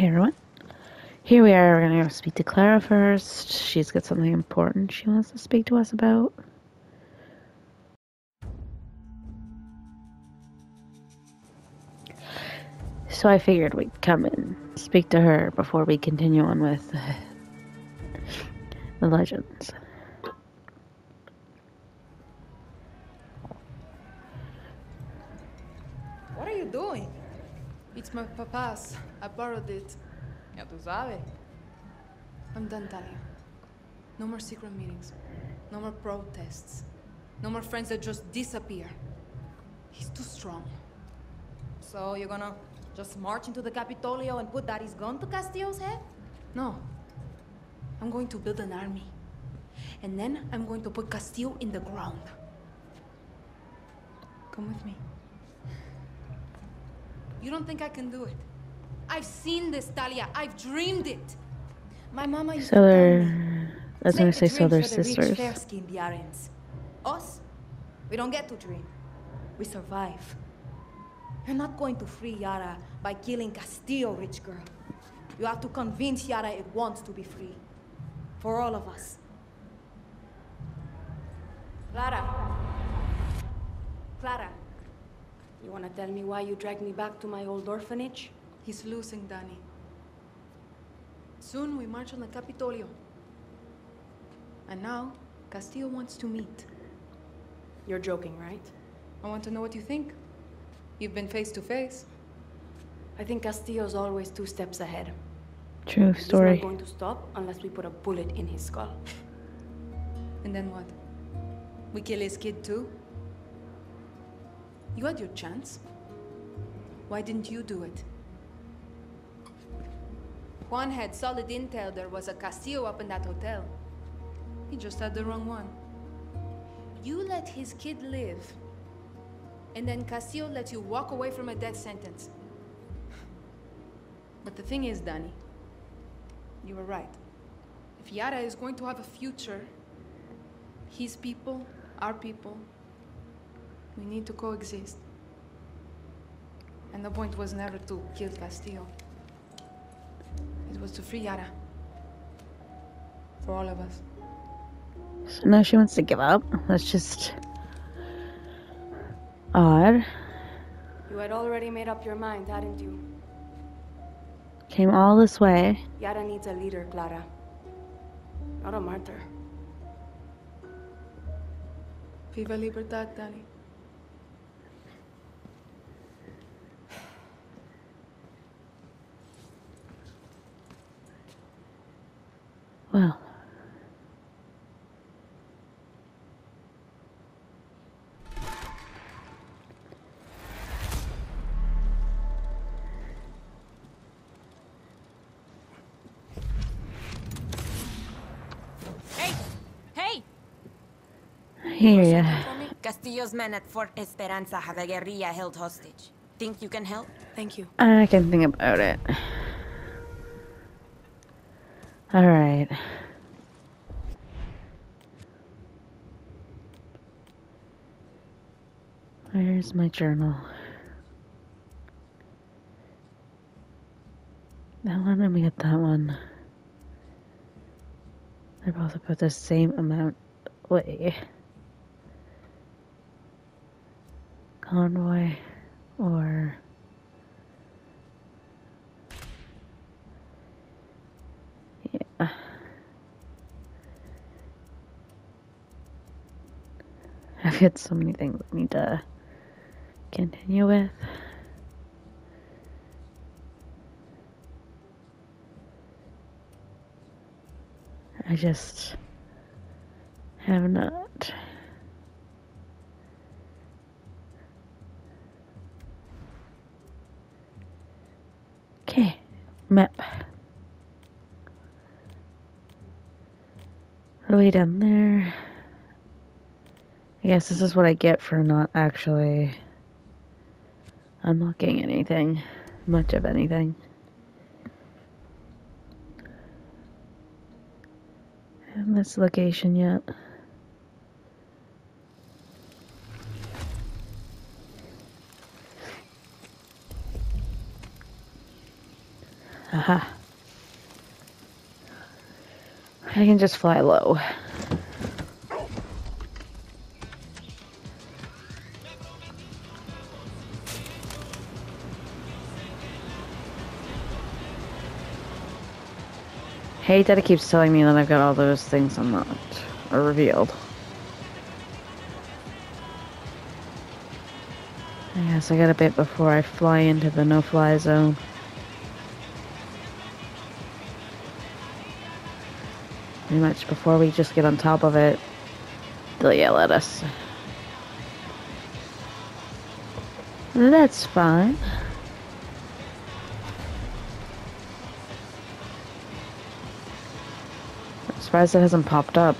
Hey everyone. Here we are. We're gonna go speak to Clara first. She's got something important she wants to speak to us about. So I figured we'd come and speak to her before we continue on with the legends. What are you doing? It's my papa's. I borrowed it. Ya tú sabes. I'm done, Talia. No more secret meetings. No more protests. No more friends that just disappear. He's too strong. So you're gonna just march into the Capitolio and put Daddy's gun to Castillo's head? No. I'm going to build an army. And then I'm going to put Castillo in the ground. Come with me. You don't think I can do it? I've seen this, Talia. I've dreamed it. My mama used So to tell they're. me. I was "It's gonna say so they're the sisters. fair-skinned Us, we don't get to dream. We survive. You're not going to free Yara by killing Castillo, rich girl. You have to convince Yara it wants to be free. For all of us. Clara. Clara. You wanna tell me why you dragged me back to my old orphanage? He's losing, Dani. Soon we march on the Capitolio. And now, Castillo wants to meet. You're joking, right? I want to know what you think. You've been face to face. I think Castillo's always two steps ahead. True story. He's story. not going to stop unless we put a bullet in his skull. And then what? We kill his kid too? You had your chance. Why didn't you do it? Juan had solid intel there was a Castillo up in that hotel. He just had the wrong one. You let his kid live, and then Castillo let you walk away from a death sentence. But the thing is, Dani, you were right. If Yara is going to have a future, his people, our people, we need to coexist. And the point was never to kill Castillo. It was to free Yara. For all of us. So now she wants to give up. That's just odd. You had already made up your mind, hadn't you? Came all this way. Yara needs a leader, Clara. Not a martyr. Viva Libertad, Dani. I hear ya. Castillo's men at Fort Esperanza have a guerrilla held hostage. Think you can help? Thank you. I can think about it. Alright. Where's my journal? That one, let me get that one. They're both about the same amount way. Convoy or yeah. I've got so many things I need to continue with. I just have not. Okay, map. The way down there. I guess this is what I get for not actually unlocking anything, much of anything. In this location yet. I can just fly low. Hate that it keeps telling me that I've got all those things unlocked or revealed. I guess I got a bit before I fly into the no-fly zone. Pretty much before we just get on top of it, they'll yell at us. That's fine. I'm surprised it hasn't popped up.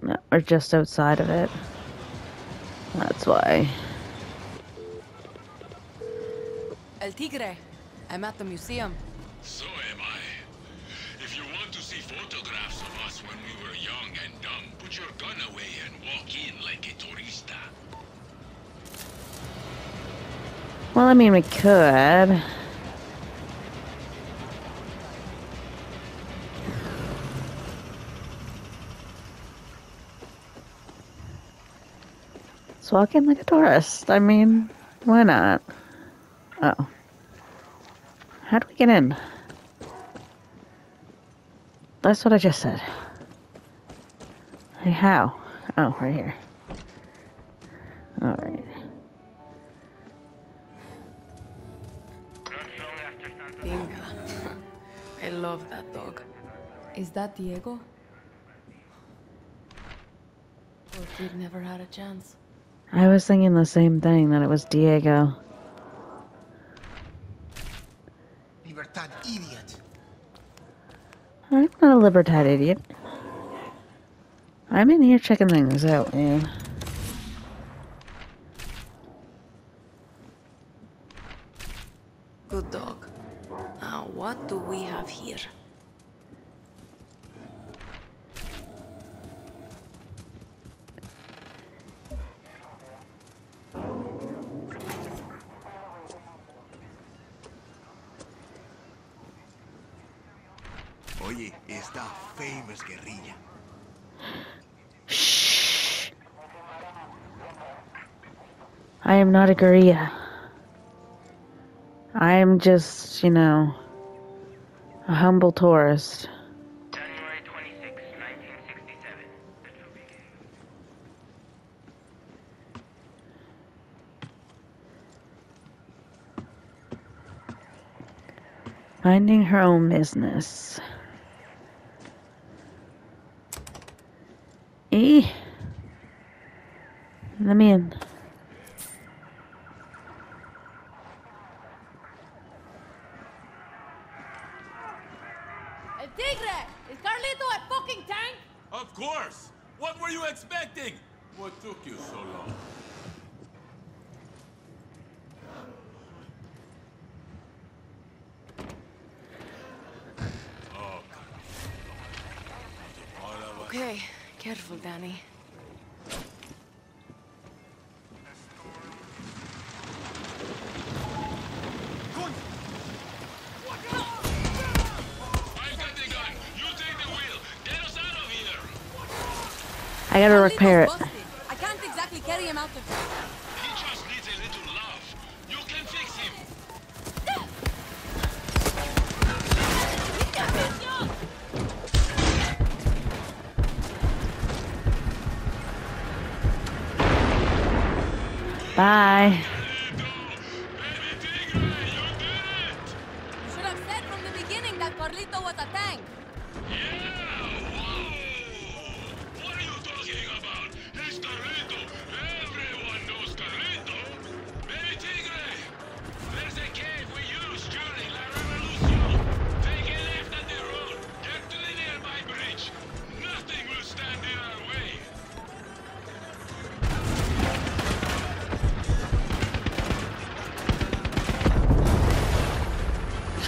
No, we're just outside of it. That's why. El Tigre. I'm at the museum. So am I. If you want to see photographs of us when we were young and dumb, put your gun away and walk in like a turista. Well, I mean, we could. Let's walk in like a tourist. I mean, why not? Oh. How do we get in? That's what I just said. Hey, how? Oh, right here. Alright. Binga. I love that dog. Is that Diego? Poor kid never had a chance. I was thinking the same thing, that it was Diego. Libertad, idiot. I'm not a Libertad idiot. I'm in here checking things out, man. Good dog. Now, what do we have here? Famous guerrilla. Shh. I am not a guerrilla. I am just, you know, a humble tourist. January 26, 1967. Minding her own business. E. Let me in. El Tigre! Is Carlito a fucking tank? Of course! What were you expecting? What took you so long? All of us. Okay, careful, Dani. I've got the gun. You take the wheel. Get us out of here. I gotta repair it. I can't exactly carry him out of Bye.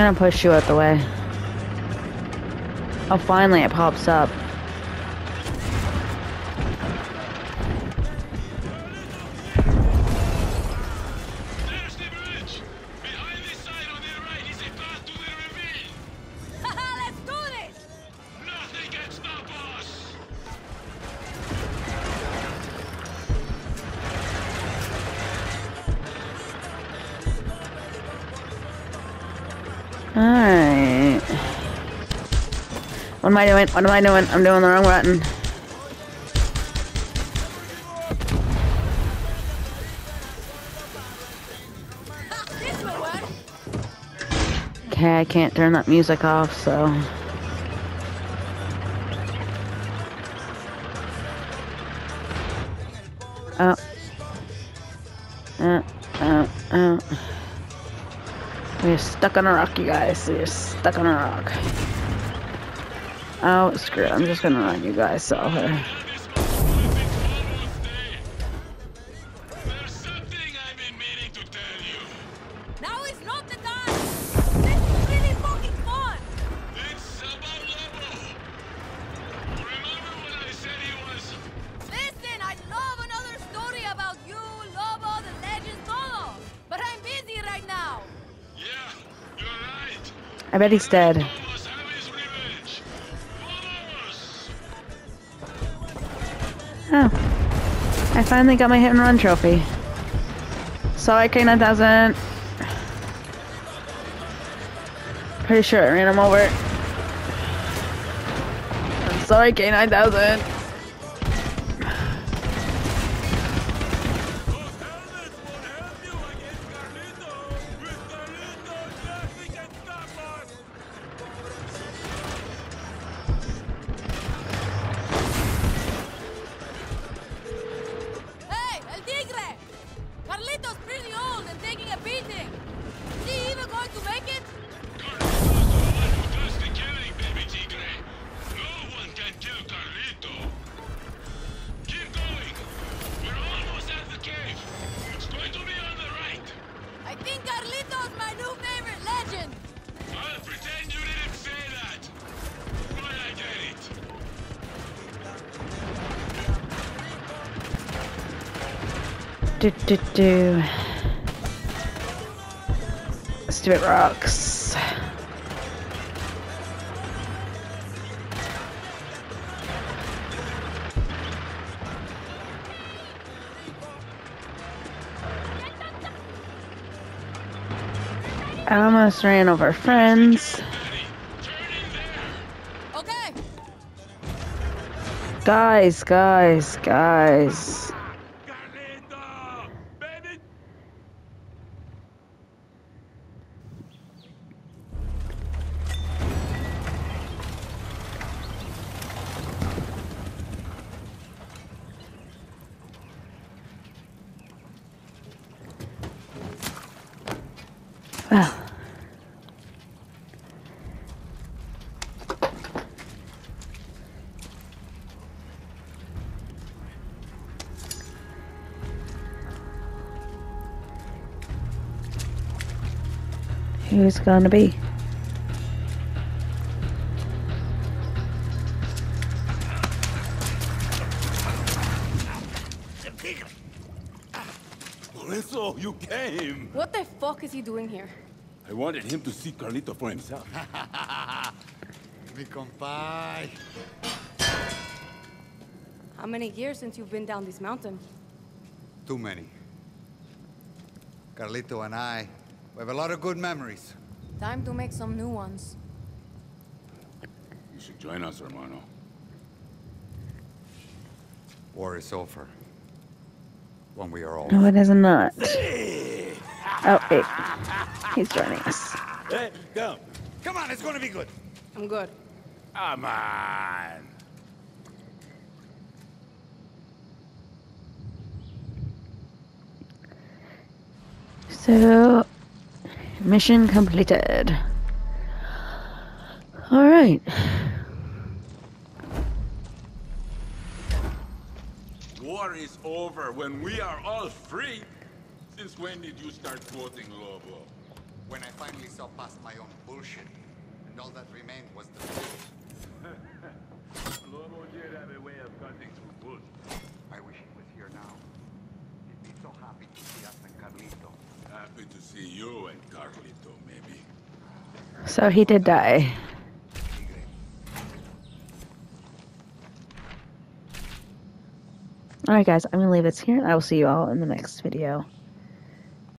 Gonna push you out the way. Oh, finally it pops up. What am I doing? What am I doing? I'm doing the wrong button. Okay, I can't turn that music off, so. Oh. Uh, uh, uh. We're stuck on a rock, you guys. We're stuck on a rock. Oh, screw it. I'm just gonna run you guys. Over. This politics almost dead. There's I finally got my hit and run trophy. Sorry, K9000. Pretty sure I ran him over. I'm sorry, K9000. Do do do. Stupid rocks. I almost ran over friends. Okay, Guys, guys, guys. Who's gonna be? Lorenzo, you came! What the fuck is he doing here? I wanted him to see Carlito for himself. Mi compay. How many years since you've been down this mountain? Too many. Carlito and I, we have a lot of good memories. Time to make some new ones. You should join us, hermano. War is over. When we are all. No, it is not. Oh, wait. He's joining us. Hey, come. Come on, it's gonna be good. I'm good. Come on. So, mission completed. Alright. War is over when we are all free. Since when did you start quoting Lobo? When I finally saw past my own bullshit, and all that remained was the truth. Lobo did have a way of cutting through bull. I wish he was here now. He'd be so happy to see us and Carlito. Happy to see you and Carlito, maybe. So he did die. Alright guys, I'm gonna leave this here and I will see you all in the next video.